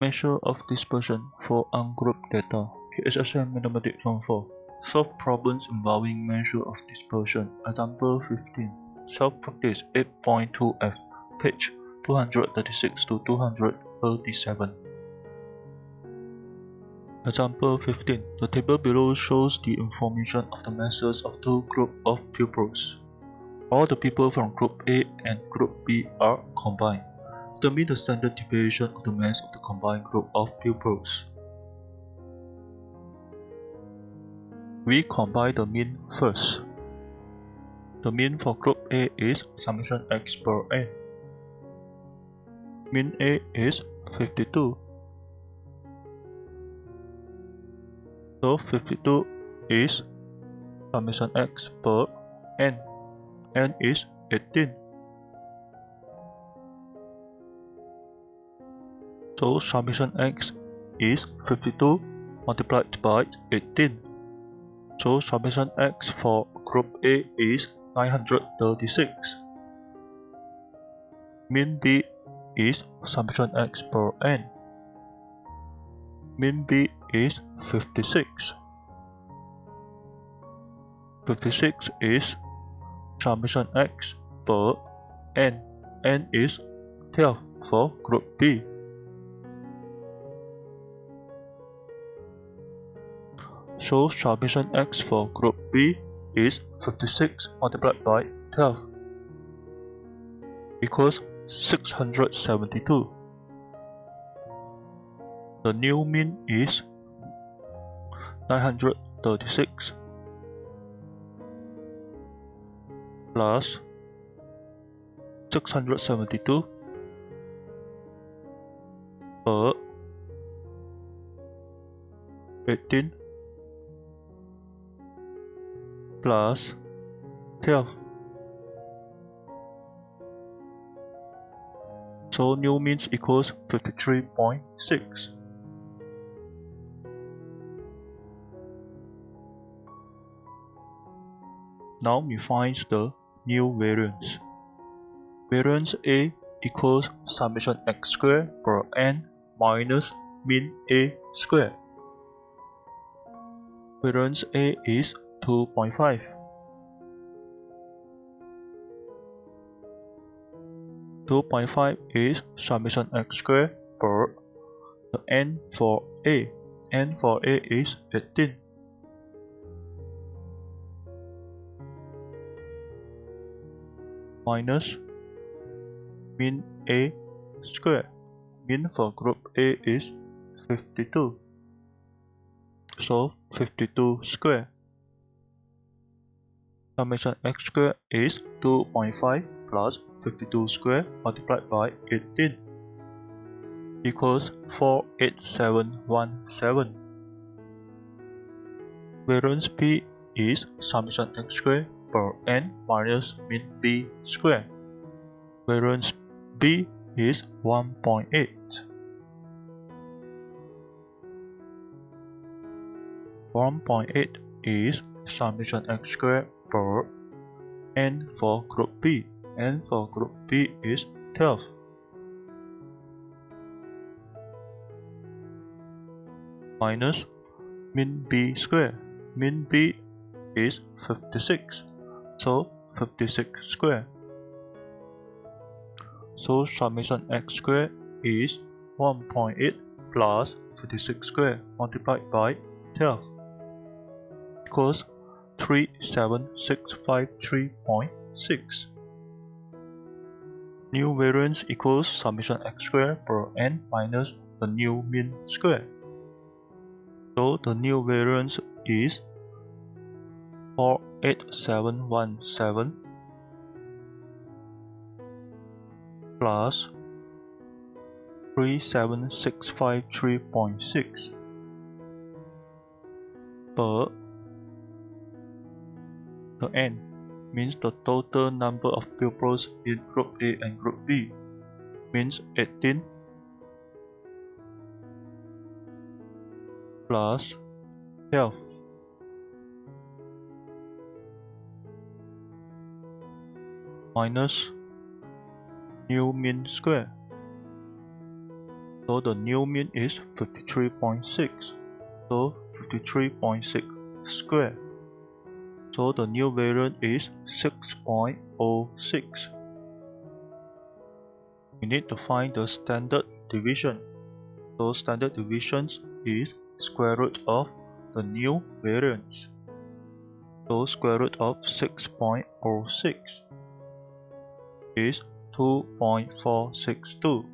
Measure of dispersion for ungrouped data. KSSM Mathematics 4. Solve problems involving measure of dispersion. Example 15. Self-practice 8.2f. Page 236 to 237. Example 15. The table below shows the information of the masses of two groups of pupils. All the people from Group A and Group B are combined. Determine the standard deviation of the mass of the combined group of pupils. We combine the mean first. The mean for group A is summation x per n. Mean A is 52. So 52 is summation x per n. n is 18. So summation x is 52 multiplied by 18. So summation x for group A is 936. Mean B is summation x per n. Mean B is 56. 56 is summation x per n. n is 12 for group B. So summation x for group B is 56 multiplied by 12 equals 672. The new mean is 936 plus 672 per 18 plus 12. So new means equals 53.6. Now we find the new variance. Variance A equals summation x squared per n minus mean A squared. Variance A is 2.5 2.5 is summation x squared per the n for A. n for A is 18. Minus mean A squared. Mean for group A is 52. So 52 squared summation x squared is 2.5 plus 52 squared multiplied by 18 equals 48717. Variance B is summation x squared per n minus mean B squared. Variance B is 1.8. 1.8 is summation x squared per n for group B. n for group B is 12. Minus mean B square. min B is 56. So 56 square. So summation x square is 1.8 plus 56 square multiplied by 12 equals 37653.6. New variance equals summation x squared per n minus the new mean square. So the new variance is 48717 plus 37653.6 per the n means the total number of pupils in Group A and Group B means 18 plus 12 minus new mean square So the new mean is 53.6. So 53.6 square. So the new variance is 6.06. We need to find the standard deviation. So standard deviation is square root of the new variance. So square root of 6.06 is 2.462.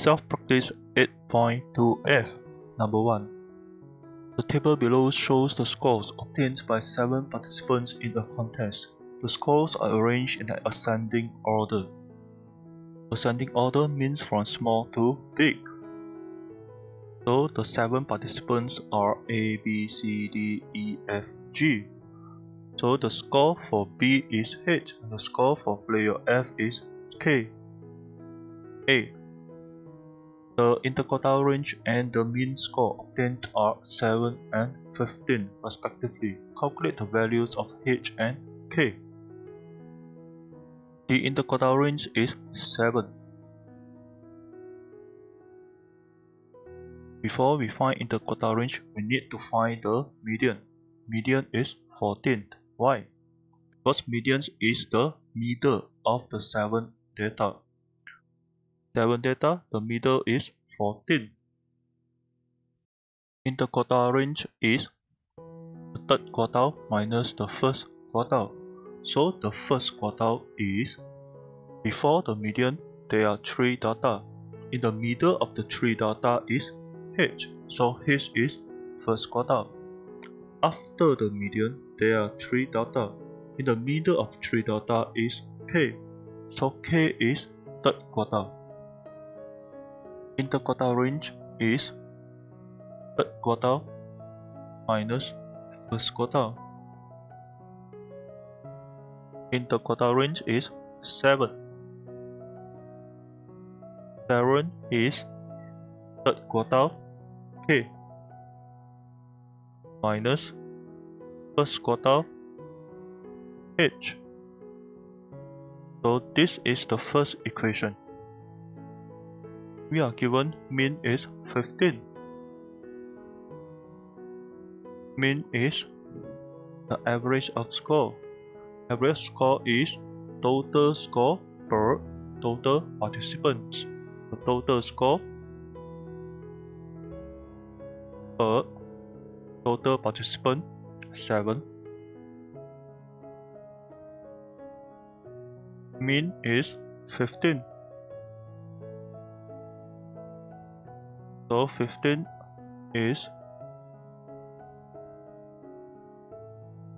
Self-practice 8.2f Number 1 The table below shows the scores obtained by 7 participants in a contest. The scores are arranged in an ascending order. Ascending order means from small to big. So the 7 participants are A, B, C, D, E, F, G. So the score for B is H and the score for player F is K. A. The interquartile range and the mean score obtained are 7 and 15 respectively. Calculate the values of H and K. The interquartile range is 7. Before we find interquartile range, we need to find the median. Median is 14. Why? Because median is the middle of the 7 data. 7 data, the middle is 14. Interquartile range is the third quartile minus the first quartile. So the first quartile is before the median there are 3 data. In the middle of the 3 data is H. So H is first quartile. After the median there are 3 data. In the middle of 3 data is K. So K is third quartile. Interquartile range is third quartile minus first quartile interquartile range is 7. 7 is third quartile K minus first quartile H. So this is the first equation. We are given mean is 15. Mean is the average of score Average score is total score per total participants. The total score per total participant 7. Mean is 15. So 15 is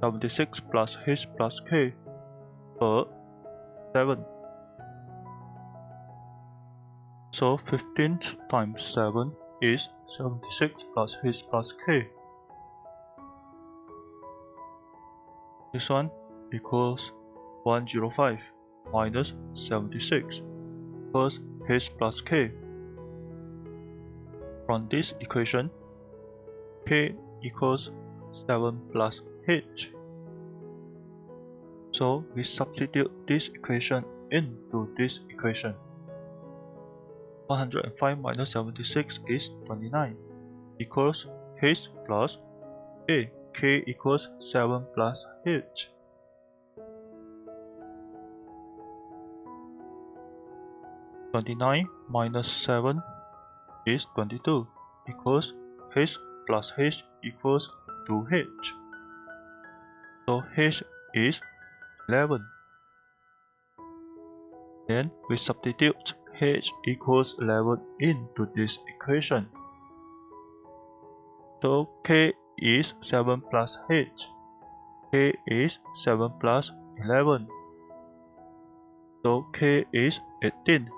76 plus h plus k per 7. So 15 times 7 is 76 plus h plus k. This one equals 105 minus 76 plus h plus k. From this equation, k equals 7 plus h. So we substitute this equation into this equation. 105 minus 76 is 29 equals h plus a. k equals 7 plus h. Twenty-nine minus seven is twenty-two equals h plus h equals two h. So h is 11. Then we substitute h equals 11 into this equation. So k is 7 plus h. k is 7 plus 11. So k is 18.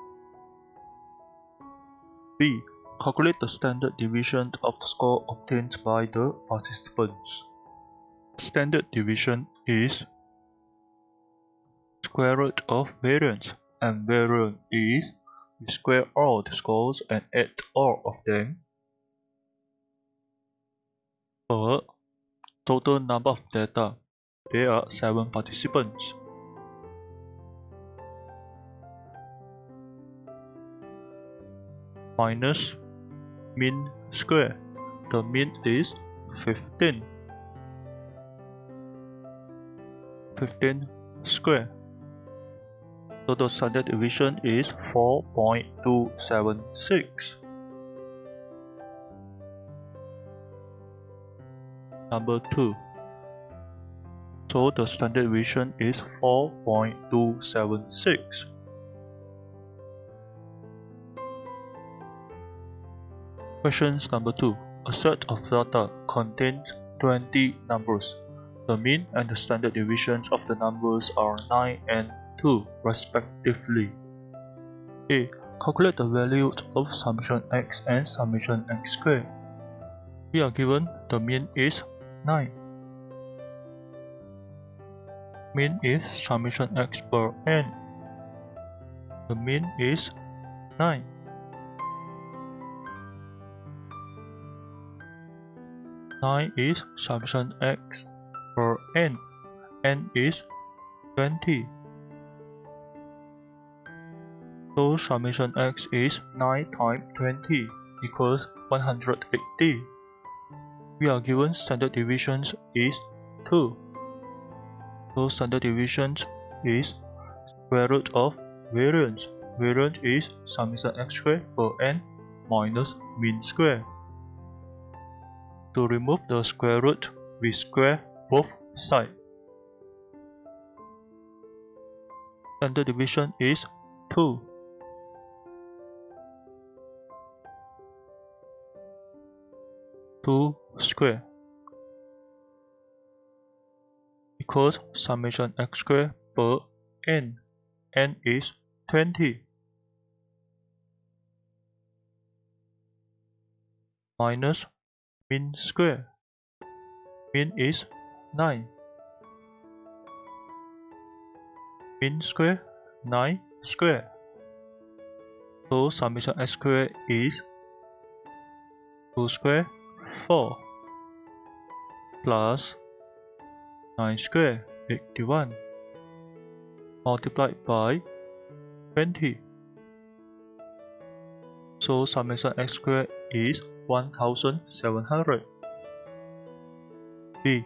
B. Calculate the standard deviation of the score obtained by the participants. Standard deviation is square root of variance and variance is we square all the scores and add all of them per total number of data. There are 7 participants. minus mean square. The mean is 15. 15 square. So the standard deviation is 4.276. Number 2. So the standard deviation is 4.276. Questions number 2. A set of data contains 20 numbers. The mean and the standard deviations of the numbers are 9 and 2 respectively. A. Calculate the values of summation x and summation x squared. We are given the mean is 9. Mean is summation x per n. The mean is 9. Nine is summation x per n. n is 20. So summation x is 9 times 20 equals 180. We are given standard deviations is 2. So standard deviations is square root of variance. Variance is summation x squared per n minus mean square. To remove the square root, we square both sides. Standard deviation is 2. Two square equals summation x square per n. n is 20 minus mean square. Mean is 9. Mean square 9 square. So summation x square is 2 square 4 plus 9 square 81 multiplied by 20. So summation x square is 1700. B.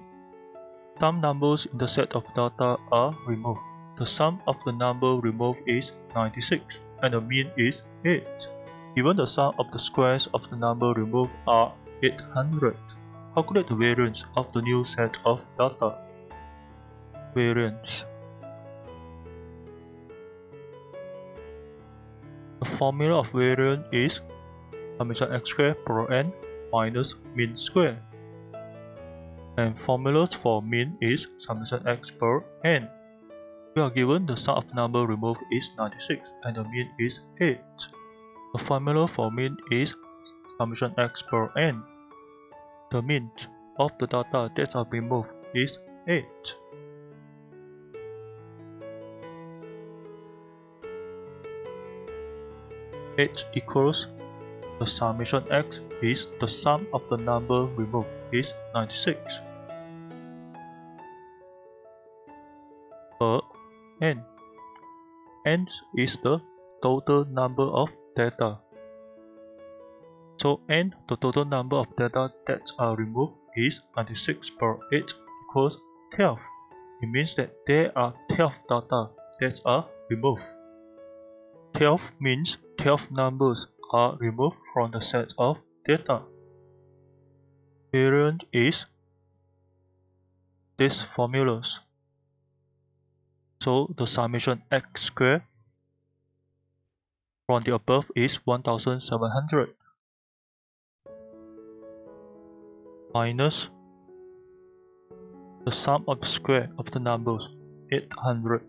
Some numbers in the set of data are removed. The sum of the number removed is 96 and the mean is 8. Given the sum of the squares of the number removed are 800. Calculate the variance of the new set of data. Variance The formula of variance is summation x squared per n minus mean square. And formulas for mean is summation x per n. We are given the sum of number removed is 96 and the mean is 8. The formula for mean is summation x per n. The mean of the data that are removed is 8. H equals the summation x is the sum of the number removed is 96. Per n. n is the total number of data. So n, the total number of data that are removed is 96 per 8 equals 12. It means that there are 12 data that are removed. 12 means 12 numbers are removed from the set of data. Variance is these formulas. So the summation x squared from the above is 1700 minus the sum of the square of the numbers 800.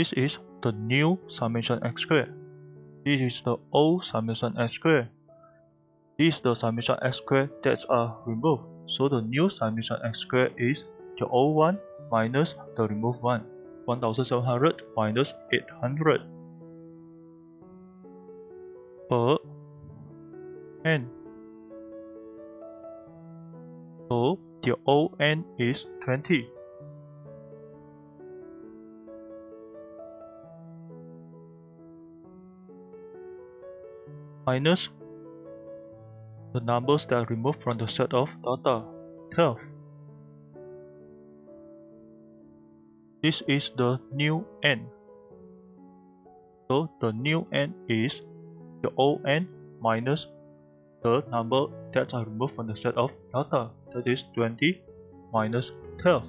This is the new summation x squared. This is the old summation x squared. This is the summation x squared that are uh, removed. So the new summation x squared is the old one minus the removed one. 1700 minus 800 per n. So the old n is 20. Minus the numbers that are removed from the set of data, 12. This is the new n. So the new n is the old n minus the number that are removed from the set of data, that is 20 minus 12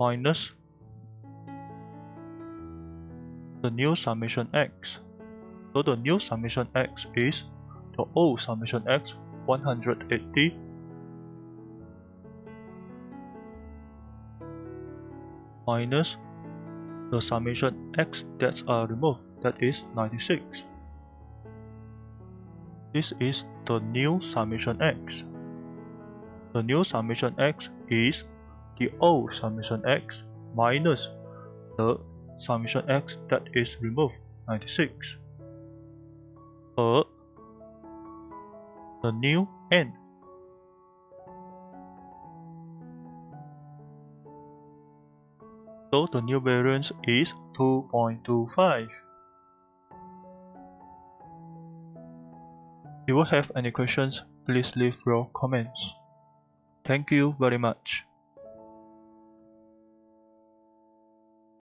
minus the new summation x. So the new summation x is the old summation x 180 minus the summation x that are uh, removed that is 96. This is the new summation x. The new summation x is the old summation x minus the summation x that is removed. 96 or the new n so the new variance is 2.25 if you have any questions please leave your comments. Thank you very much